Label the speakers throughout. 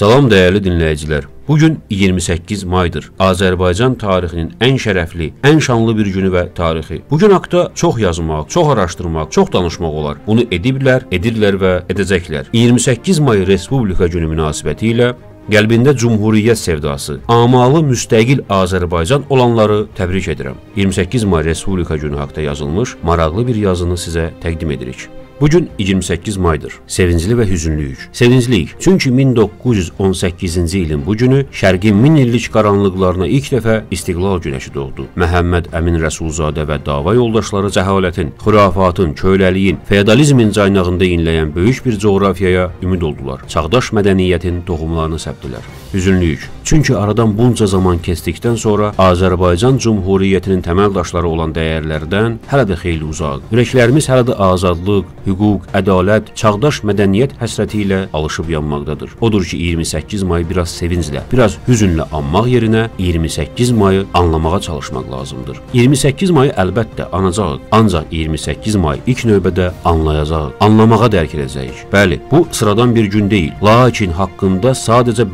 Speaker 1: Salam dəyərli dinləyicilər. Bu gün 28 maydır. Azərbaycan tarixinin ən şərəfli, ən şanlı bir günü və tarixi. Bu gün haqqda çox yazmaq, çox araşdırmaq, çox danışmaq olar. Bunu ediblər, edirlər və edəcəklər. 28 may Respublika günü münasibətilə Qəlbində cümhuriyyət sevdası, amalı müstəqil Azərbaycan olanları təbrik edirəm. 28 may Respublika günü haqqında yazılmış maraqlı bir yazını sizə təqdim edirik. Bu gün 28 maydır. Sevincli və hüzünlüyük. Sevincliyik, çünki 1918-ci ilin bu günü Şərqin min illik qaranlıqlarına ilk dəfə İstiqlal günəşi doğdu. Məhəmməd Əmin Rəsulzadə və dava yoldaşları cəhalətin, xurafatın, köləliyin, feodalizmin caynağında inləyən böyük bir coğrafiyaya ümid oldular. Çağdaş mədəniyyətin toxumlarını səpdilər. Hüzünlüyük, çünki aradan bunca zaman keçdikdən sonra Azərbaycan Cümhuriyyətinin təməl daşları olan dəyərlərdən hələ də xeyli uzaq. Ürəklərimiz hələ də azadlıq, hüquq, ədalət, çağdaş mədəniyyət həsrəti ilə alışıb yanmaqdadır. Odur ki, 28 may biraz sevinclə, biraz hüzünlə anmaq yerinə 28 mayı anlamağa çalışmaq lazımdır. 28 mayı əlbəttə anacağıq, ancaq 28 may ilk növbədə anlayacağıq, anlamağa dərk edəcəyik. Bəli, bu sıradan bir gün deyil, lakin haqqında sadəcə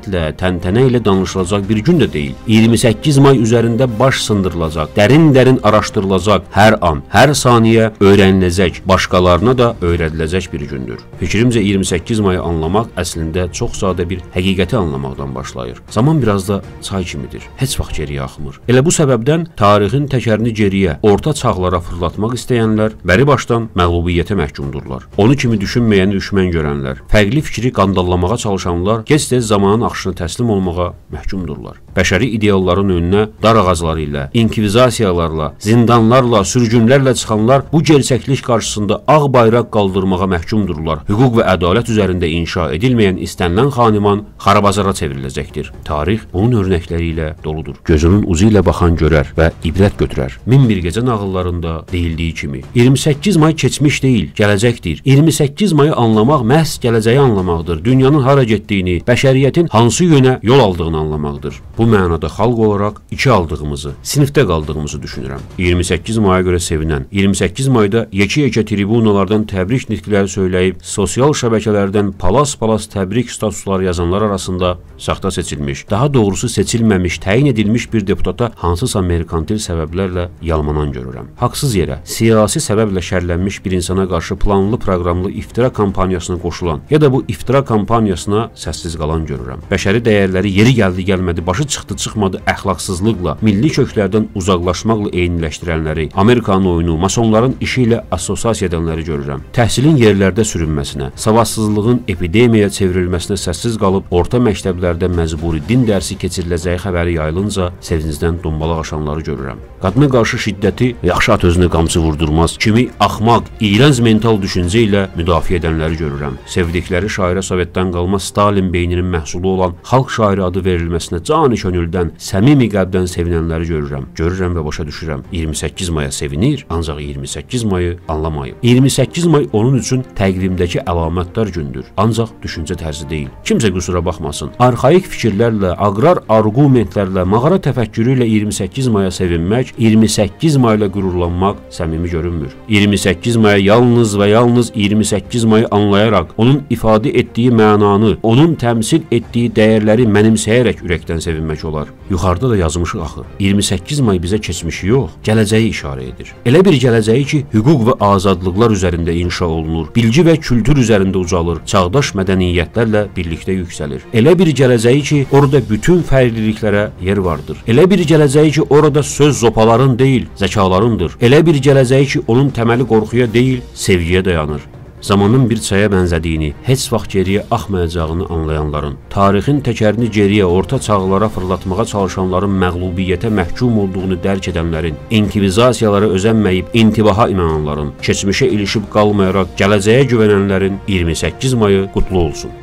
Speaker 1: bəlağətlə, təntənə ilə danışılacaq bir gün də deyil. 28 may üzərində baş sındırılacaq, dərin-dərin araşdırılacaq, hər an, hər saniyə öyrəniləcək, başqaları başqalarına da öyrədiləcək bir gündür. Fikrimcə 28 mayı anlamaq əslində çox sadə bir həqiqəti anlamaqdan başlayır. Zaman biraz da çay kimidir. Heç vaxt geriyə axmır. Elə bu səbəbdən tarixin təkərini geriyə, orta çağlara fırlatmaq istəyənlər bəri başdan məğlubiyyətə məhkumdurlar. Onu kimi düşünməyəni düşmən görənlər, fərqli fikri qandallamağa çalışanlar gec-tez zamanın axışına təslim olmağa məhkumdurlar. Bəşəri idealların önünə dar ağacları ilə, inkvizasiyalarla, zindanlarla, sürgünlərlə çıxanlar bu gerçəklik qarşısında ağ bayraq qaldırmağa məhkumdurlar. Hüquq və ədalət üzərində inşa edilməyən istənilən xaniman xarabazara çevriləcəkdir. Tarix bunun örnəkləri ilə doludur. Gözünün uzu ilə baxan görər və ibrət götürər. Min bir gecə nağıllarında deyildiyi kimi 28 may keçmiş deyil, gələcəkdir. 28 mayı anlamaq məhz gələcəyi anlamaqdır. Dünyanın hara getdiyini, bəşəriyyətin hansı yönə yol aldığını anlamaqdır. Bu mənada xalq olaraq iki aldığımızı, sinifdə qaldığımızı düşünürəm. 28 maya görə sevinən, 28 mayda yekə-yekə tribunalar onlardan təbrik nitqləri söyləyib, sosial şəbəkələrdən palas-palas təbrik statusları yazanlar arasında saxta seçilmiş, daha doğrusu seçilməmiş, təyin edilmiş bir deputata hansısa merkantil səbəblərlə yalmanan görürəm. Haqsız yerə, siyasi səbəblə şərlənmiş bir insana qarşı planlı proqramlı iftira kampaniyasına qoşulan ya da bu iftira kampaniyasına səssiz qalan görürəm. Bəşəri dəyərləri yeri gəldi gəlmədi, başı çıxdı çıxmadı əxlaqsızlıqla, milli köklərdən uzaqlaşmaqla eyniləşdirənləri, Amerikanın oyunu, masonların işi ilə assosiasiya edənləri görürəm. Təhsilin yerlərdə sürünməsinə, savadsızlığın epidemiyaya çevrilməsinə səssiz qalıb orta məktəblərdə məcburi din dərsi keçiriləcəyi xəbəri yayılınca sevincdən dombalaq aşanları görürəm. Qadına qarşı şiddəti yaxşı at özünə qamçı vurdurmaz kimi axmaq, iyrənc mental düşüncə ilə müdafiə edənləri görürəm. Sevdikləri şairə Sovetdən qalma Stalin beyninin məhsulu olan xalq şairi adı verilməsinə cani könüldən, səmimi qəlbdən sevinənləri görürəm. Görürəm və başa düşürəm. 28 maya sevinir, ancaq 28 mayı anlamayıb. 28 8 may onun üçün təqvimdəki əlamətdar gündür. Ancaq düşüncə tərzi deyil. Kimsə qüsura baxmasın. Arxaik fikirlərlə, aqrar arqumentlərlə, mağara təfəkkürü ilə 28 maya sevinmək, 28 may ilə qürurlanmaq səmimi görünmür. 28 maya yalnız və yalnız 28 mayı anlayaraq, onun ifadə etdiyi mənanı, onun təmsil etdiyi dəyərləri mənimsəyərək ürəkdən sevinmək olar. Yuxarıda da yazmışıq axı. 28 may bizə keçmişi yox, gələcəyi işarə edir. Elə bir gələcəyi ki, hüquq və azadlıqlar üzərində inşa olunur, bilgi və kültür üzərində ucalır, çağdaş mədəniyyətlərlə birlikdə yüksəlir. Elə bir gələcəyi ki, orada bütün fərqliliklərə yer vardır. Elə bir gələcəyi ki, orada söz zopaların deyil, zəkalarındır. Elə bir gələcəyi ki, onun təməli qorxuya deyil, sevgiyə dayanır zamanın bir çaya bənzədiyini, heç vaxt geriyə axmayacağını anlayanların, tarixin təkərini geriyə, orta çağlara fırlatmağa çalışanların məğlubiyyətə məhkum olduğunu dərk edənlərin, inkvizasiyalara özənməyib intibaha inananların, keçmişə ilişib qalmayaraq gələcəyə güvənənlərin 28 mayı qutlu olsun.